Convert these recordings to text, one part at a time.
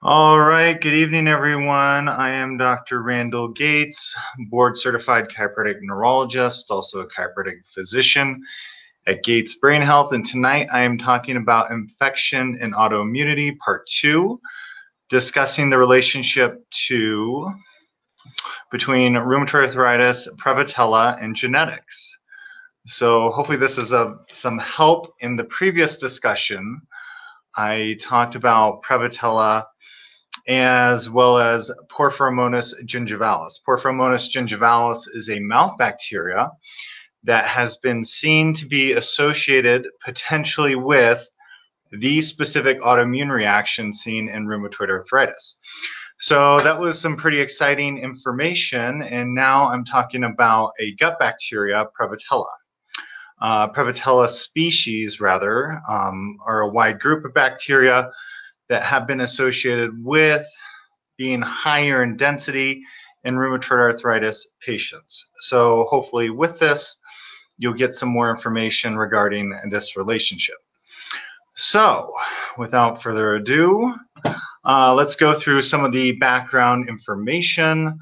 All right, good evening, everyone. I am Dr. Randall Gates, board certified chiropractic neurologist, also a chiropractic physician at Gates Brain Health. And tonight I am talking about infection and autoimmunity, part two, discussing the relationship to between rheumatoid arthritis, prevotella, and genetics. So hopefully this is of some help in the previous discussion. I talked about prevotella as well as Porphyromonas gingivalis. Porphyromonas gingivalis is a mouth bacteria that has been seen to be associated potentially with the specific autoimmune reaction seen in rheumatoid arthritis. So that was some pretty exciting information. And now I'm talking about a gut bacteria, Prevotella. Uh, Prevotella species, rather, um, are a wide group of bacteria that have been associated with being higher in density in rheumatoid arthritis patients. So hopefully with this, you'll get some more information regarding this relationship. So without further ado, uh, let's go through some of the background information.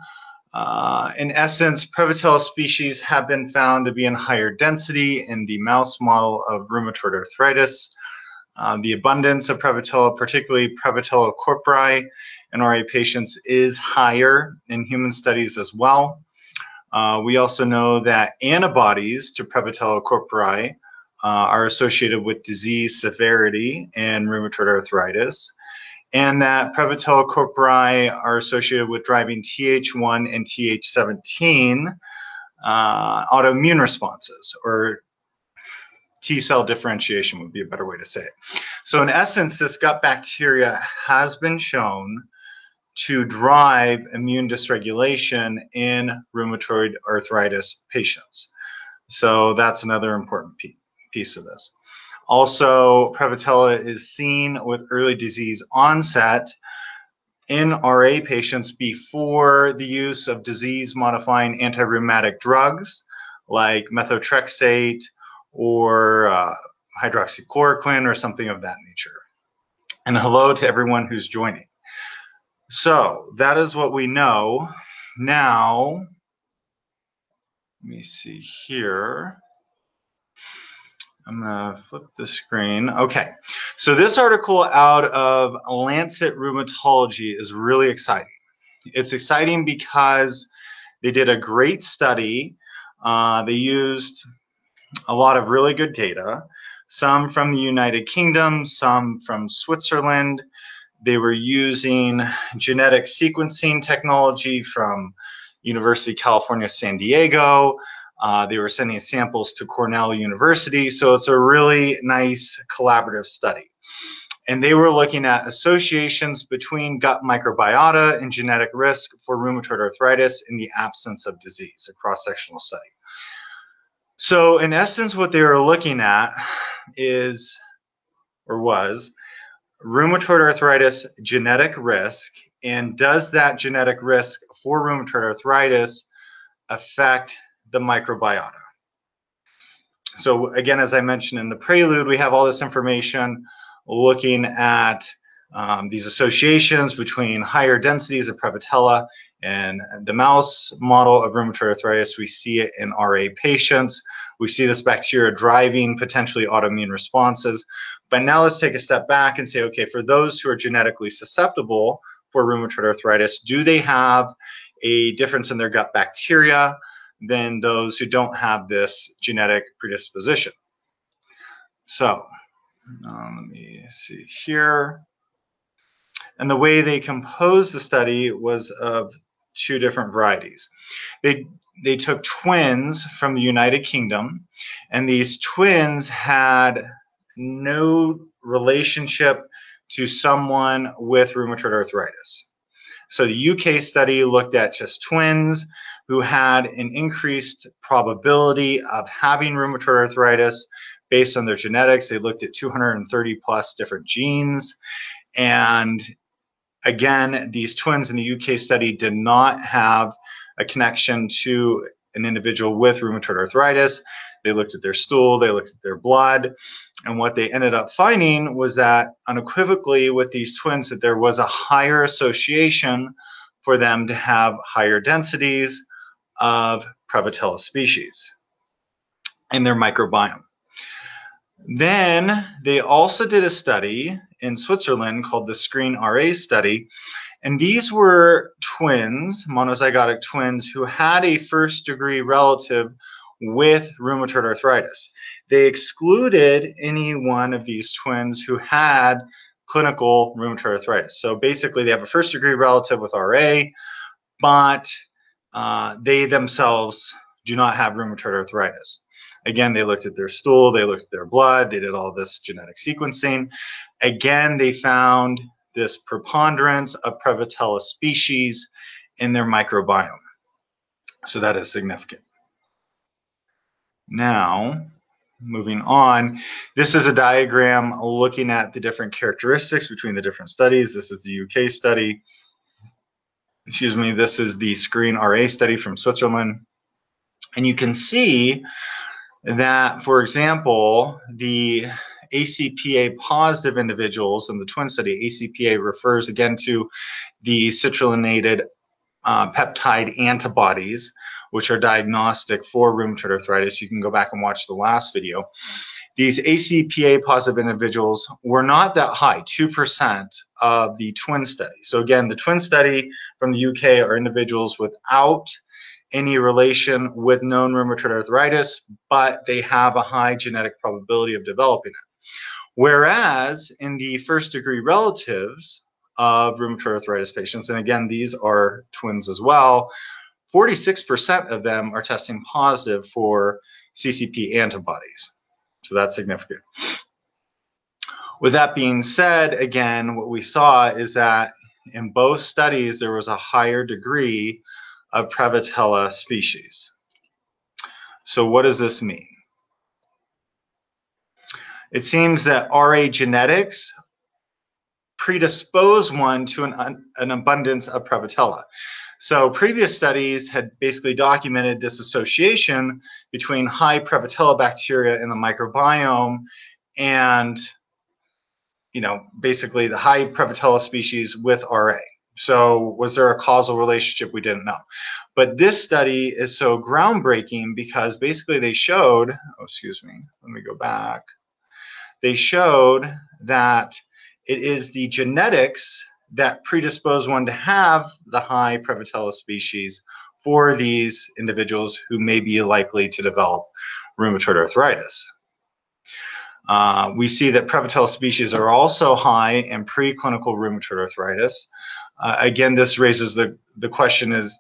Uh, in essence, Prevotella species have been found to be in higher density in the mouse model of rheumatoid arthritis. Uh, the abundance of Prevotella, particularly Prevotella copri in RA patients, is higher in human studies as well. Uh, we also know that antibodies to Prevotella copri uh, are associated with disease severity in rheumatoid arthritis, and that Prevotella copri are associated with driving Th1 and Th17 uh, autoimmune responses or T cell differentiation would be a better way to say it. So, in essence, this gut bacteria has been shown to drive immune dysregulation in rheumatoid arthritis patients. So, that's another important piece of this. Also, Prevotella is seen with early disease onset in RA patients before the use of disease modifying anti-rheumatic drugs like methotrexate or uh, hydroxychloroquine or something of that nature. And hello to everyone who's joining. So that is what we know. Now, let me see here. I'm going to flip the screen. Okay. So this article out of Lancet Rheumatology is really exciting. It's exciting because they did a great study. Uh, they used a lot of really good data, some from the United Kingdom, some from Switzerland. They were using genetic sequencing technology from University of California, San Diego. Uh, they were sending samples to Cornell University. So it's a really nice collaborative study. And they were looking at associations between gut microbiota and genetic risk for rheumatoid arthritis in the absence of disease, a cross sectional study. So, in essence, what they were looking at is, or was, rheumatoid arthritis genetic risk, and does that genetic risk for rheumatoid arthritis affect the microbiota? So, again, as I mentioned in the prelude, we have all this information looking at um, these associations between higher densities of Prevotella and the mouse model of rheumatoid arthritis, we see it in RA patients. We see this bacteria driving potentially autoimmune responses. But now let's take a step back and say, okay, for those who are genetically susceptible for rheumatoid arthritis, do they have a difference in their gut bacteria than those who don't have this genetic predisposition? So um, let me see here. And the way they composed the study was of two different varieties. They they took twins from the United Kingdom, and these twins had no relationship to someone with rheumatoid arthritis. So the UK study looked at just twins who had an increased probability of having rheumatoid arthritis based on their genetics. They looked at 230 plus different genes. And Again, these twins in the UK study did not have a connection to an individual with rheumatoid arthritis. they looked at their stool, they looked at their blood, and what they ended up finding was that unequivocally with these twins that there was a higher association for them to have higher densities of Prevotella species in their microbiome. Then they also did a study in Switzerland called the Screen RA study. And these were twins, monozygotic twins, who had a first degree relative with rheumatoid arthritis. They excluded any one of these twins who had clinical rheumatoid arthritis. So basically, they have a first degree relative with RA, but uh, they themselves do not have rheumatoid arthritis. Again, they looked at their stool, they looked at their blood, they did all this genetic sequencing. Again, they found this preponderance of Prevotella species in their microbiome. So that is significant. Now, moving on, this is a diagram looking at the different characteristics between the different studies. This is the UK study. Excuse me, this is the Screen RA study from Switzerland. And you can see that, for example, the ACPA positive individuals in the twin study, ACPA refers again to the citrullinated uh, peptide antibodies, which are diagnostic for rheumatoid arthritis. You can go back and watch the last video. These ACPA positive individuals were not that high, 2% of the twin study. So again, the twin study from the UK are individuals without any relation with known rheumatoid arthritis, but they have a high genetic probability of developing it. Whereas in the first degree relatives of rheumatoid arthritis patients, and again, these are twins as well, 46% of them are testing positive for CCP antibodies. So that's significant. With that being said, again, what we saw is that in both studies, there was a higher degree of Prevotella species. So what does this mean? It seems that RA genetics predispose one to an, an abundance of Prevotella. So previous studies had basically documented this association between high Prevotella bacteria in the microbiome and, you know, basically the high Prevotella species with RA. So was there a causal relationship? We didn't know. But this study is so groundbreaking because basically they showed, oh, excuse me, let me go back. They showed that it is the genetics that predispose one to have the high Prevotella species for these individuals who may be likely to develop rheumatoid arthritis. Uh, we see that Prevotella species are also high in preclinical rheumatoid arthritis. Uh, again, this raises the, the question is,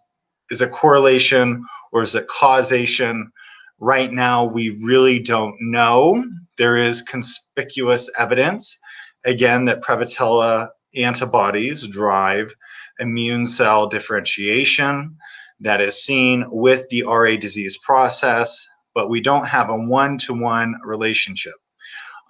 is it correlation or is it causation? Right now, we really don't know. There is conspicuous evidence, again, that Prevotella antibodies drive immune cell differentiation that is seen with the RA disease process, but we don't have a one-to-one -one relationship.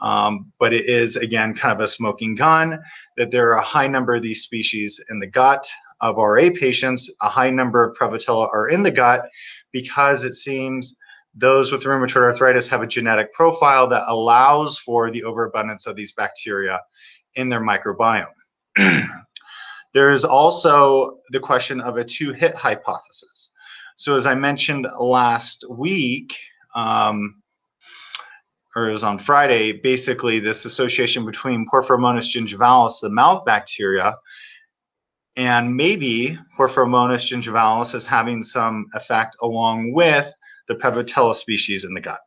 Um, but it is, again, kind of a smoking gun that there are a high number of these species in the gut of RA patients. A high number of Prevotella are in the gut because it seems those with rheumatoid arthritis have a genetic profile that allows for the overabundance of these bacteria in their microbiome. there is also the question of a two hit hypothesis. So, as I mentioned last week, um, or it was on Friday, basically this association between Porphyromonas gingivalis, the mouth bacteria, and maybe Porphyromonas gingivalis is having some effect along with the Prevotella species in the gut.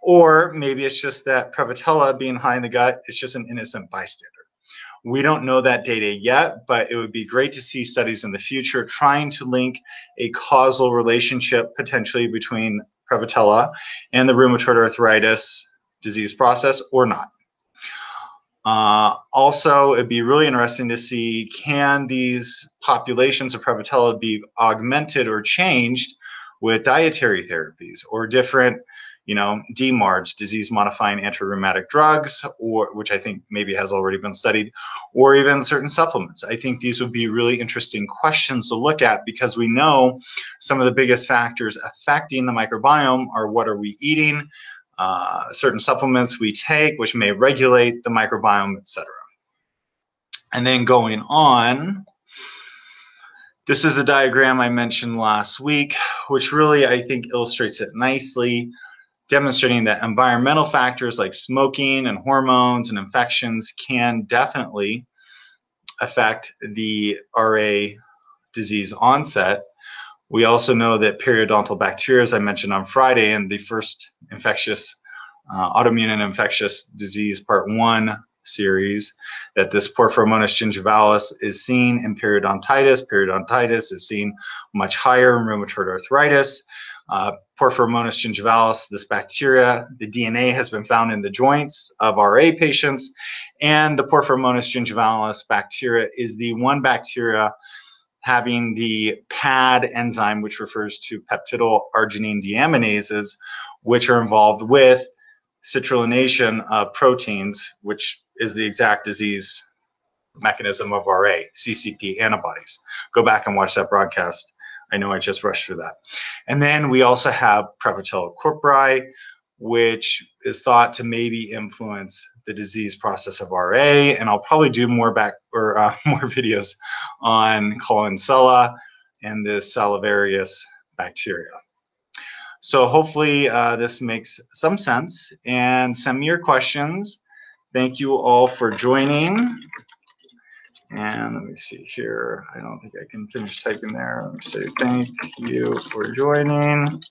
Or maybe it's just that Prevotella being high in the gut is just an innocent bystander. We don't know that data yet, but it would be great to see studies in the future trying to link a causal relationship potentially between Prevotella and the rheumatoid arthritis disease process or not. Uh, also, it'd be really interesting to see can these populations of Prevotella be augmented or changed with dietary therapies or different you know, DMARDs, disease-modifying antirheumatic drugs, or which I think maybe has already been studied, or even certain supplements. I think these would be really interesting questions to look at because we know some of the biggest factors affecting the microbiome are what are we eating, uh, certain supplements we take, which may regulate the microbiome, etc. And then going on, this is a diagram I mentioned last week, which really I think illustrates it nicely, demonstrating that environmental factors like smoking and hormones and infections can definitely affect the RA disease onset. We also know that periodontal bacteria, as I mentioned on Friday, in the first infectious, uh, autoimmune and infectious disease part one series that this Porphyromonas gingivalis is seen in periodontitis. Periodontitis is seen much higher in rheumatoid arthritis. Uh, Porphyromonas gingivalis, this bacteria, the DNA has been found in the joints of RA patients, and the Porphyromonas gingivalis bacteria is the one bacteria having the PAD enzyme, which refers to peptidyl arginine deaminases, which are involved with citrullination of proteins, which is the exact disease mechanism of RA, CCP antibodies. Go back and watch that broadcast. I know I just rushed through that. And then we also have Prevotella copri, which is thought to maybe influence the disease process of RA. And I'll probably do more back or uh, more videos on Collinsella and the salivarius bacteria. So hopefully uh, this makes some sense and send me your questions. Thank you all for joining. And let me see here. I don't think I can finish typing there. Let me say thank you for joining.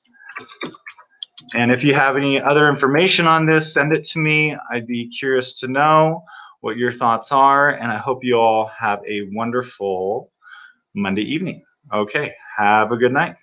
And if you have any other information on this, send it to me. I'd be curious to know what your thoughts are. And I hope you all have a wonderful Monday evening. Okay, have a good night.